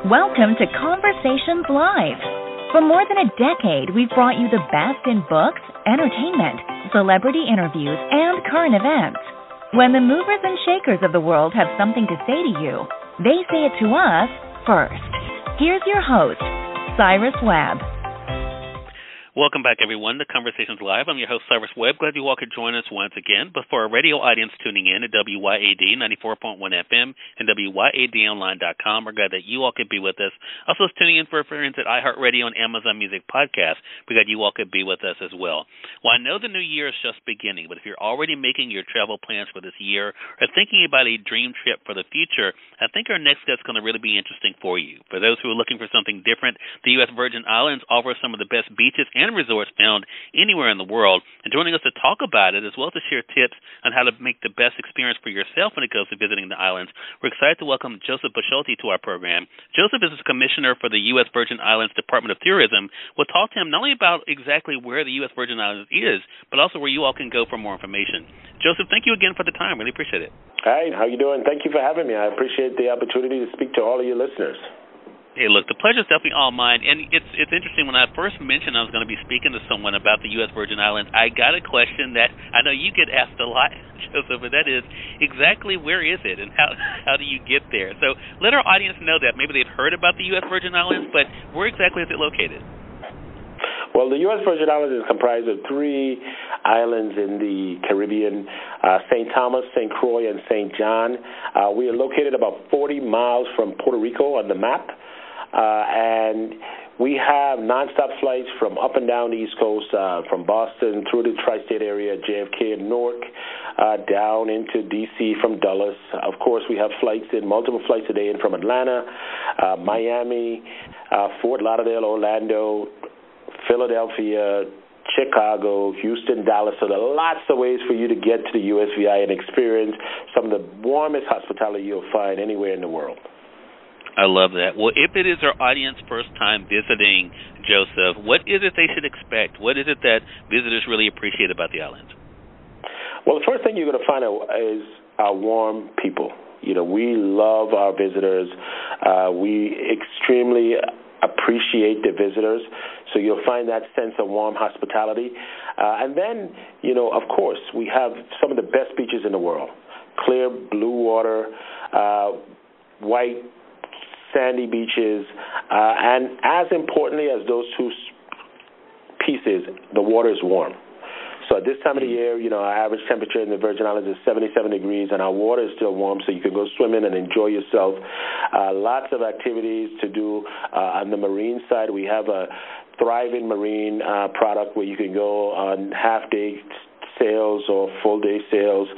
Welcome to Conversations Live. For more than a decade, we've brought you the best in books, entertainment, celebrity interviews, and current events. When the movers and shakers of the world have something to say to you, they say it to us first. Here's your host, Cyrus Webb. Welcome back, everyone, to Conversations Live. I'm your host, Cyrus Webb. Glad you all could join us once again. But for our radio audience tuning in at WYAD 94.1 FM and WYADonline.com, we're glad that you all could be with us. Also, tuning in for our friends at iHeartRadio and Amazon Music Podcast. We're glad you all could be with us as well. Well, I know the new year is just beginning, but if you're already making your travel plans for this year or thinking about a dream trip for the future, I think our next guest is going to really be interesting for you. For those who are looking for something different, the U.S. Virgin Islands offers some of the best beaches and resorts found anywhere in the world. And joining us to talk about it, as well as to share tips on how to make the best experience for yourself when it comes to visiting the islands, we're excited to welcome Joseph Boschulte to our program. Joseph is the commissioner for the U.S. Virgin Islands Department of Tourism. We'll talk to him not only about exactly where the U.S. Virgin Islands is, but also where you all can go for more information. Joseph, thank you again for the time. Really appreciate it. Hi, how you doing? Thank you for having me. I appreciate the opportunity to speak to all of your listeners. Hey, look, the pleasure is definitely all mine. And it's it's interesting when I first mentioned I was going to be speaking to someone about the U.S. Virgin Islands. I got a question that I know you get asked a lot, Joseph, and that is exactly where is it and how how do you get there? So let our audience know that maybe they've heard about the U.S. Virgin Islands, but where exactly is it located? Well, the U.S. Virgin Islands is comprised of three islands in the Caribbean uh, St. Thomas, St. Croix, and St. John. Uh, we are located about 40 miles from Puerto Rico on the map. Uh, and we have nonstop flights from up and down the East Coast, uh, from Boston through the tri-state area, JFK and Newark, uh, down into D.C. from Dulles. Of course, we have flights in multiple flights a day in from Atlanta, uh, Miami, uh, Fort Lauderdale, Orlando, Philadelphia, Chicago, Houston, Dallas. So there are lots of ways for you to get to the USVI and experience some of the warmest hospitality you'll find anywhere in the world. I love that. Well, if it is our audience first time visiting Joseph, what is it they should expect? What is it that visitors really appreciate about the islands? Well, the first thing you're going to find out is our warm people. You know, we love our visitors. Uh, we extremely appreciate the visitors. So you'll find that sense of warm hospitality. Uh, and then, you know, of course, we have some of the best beaches in the world clear blue water, uh, white sandy beaches, uh, and as importantly as those two pieces, the water is warm. So at this time of the year, you know, our average temperature in the Virgin Islands is 77 degrees, and our water is still warm, so you can go swimming and enjoy yourself. Uh, lots of activities to do uh, on the marine side. We have a thriving marine uh, product where you can go on half day sails or full day sails.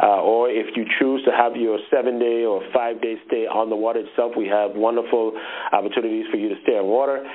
Uh, or if you choose to have your seven day or five day stay on the water itself, we have wonderful opportunities for you to stay on water.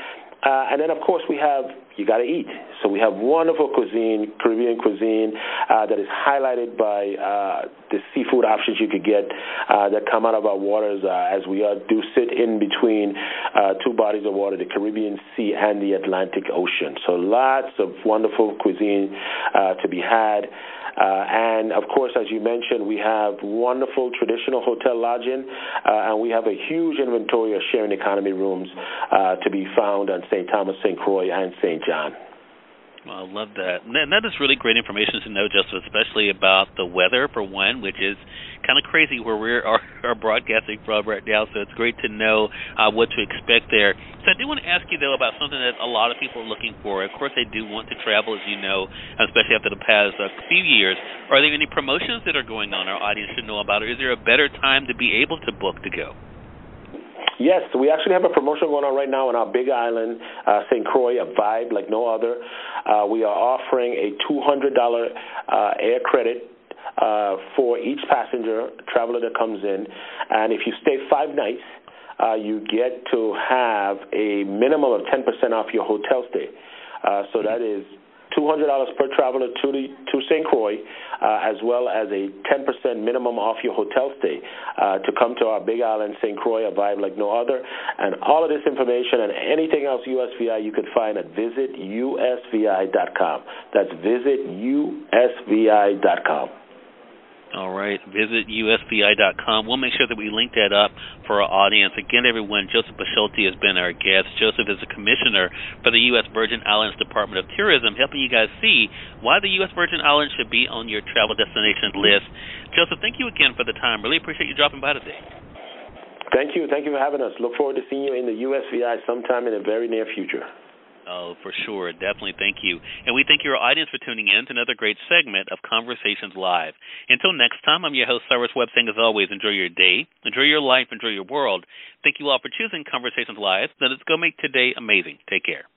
Uh, and then, of course, we have you got to eat. So we have wonderful cuisine, Caribbean cuisine, uh, that is highlighted by uh, the seafood options you could get uh, that come out of our waters uh, as we uh, do sit in between uh, two bodies of water, the Caribbean Sea and the Atlantic Ocean. So lots of wonderful cuisine to be had. Uh, and of course, as you mentioned, we have wonderful traditional hotel lodging, uh, and we have a huge inventory of sharing economy rooms uh, to be found on St. Thomas, St. Croix, and St. John. Well, I love that. And that is really great information to know, just especially about the weather for one, which is kind of crazy where we are, are broadcasting from right now. So it's great to know uh, what to expect there. So I do want to ask you though about something that a lot of people are looking for. Of course, they do want to travel, as you know, especially after the past uh, few years. Are there any promotions that are going on our audience should know about, or is there a better time to be able to book to go? Yes, we actually have a promotion going on right now on our Big Island, uh, St. Croix, a vibe like no other. Uh, we are offering a $200 uh, air credit uh, for each passenger traveler that comes in, and if you stay five nights, uh, you get to have a minimum of 10% off your hotel stay. Uh, so that is $200 per traveler to the to St. Croix, uh, as well as a 10% minimum off your hotel stay uh, to come to our Big Island St. Croix, a vibe like no other. And all of this information and anything else USVI you can find at visitusvi.com. That's visitusvi.com. All right. Visit usvi.com. We'll make sure that we link that up for our audience. Again, everyone, Joseph Boschulte has been our guest. Joseph is a commissioner for the U.S. Virgin Islands Department of Tourism, helping you guys see why the U.S. Virgin Islands should be on your travel destination list. Joseph, thank you again for the time. Really appreciate you dropping by today. Thank you. Thank you for having us. Look forward to seeing you in the USVI sometime in the very near future. Oh, for sure. Definitely. Thank you. And we thank your audience for tuning in to another great segment of Conversations Live. Until next time, I'm your host, Cyrus Webb, saying as always, enjoy your day, enjoy your life, enjoy your world. Thank you all for choosing Conversations Live. Let us go make today amazing. Take care.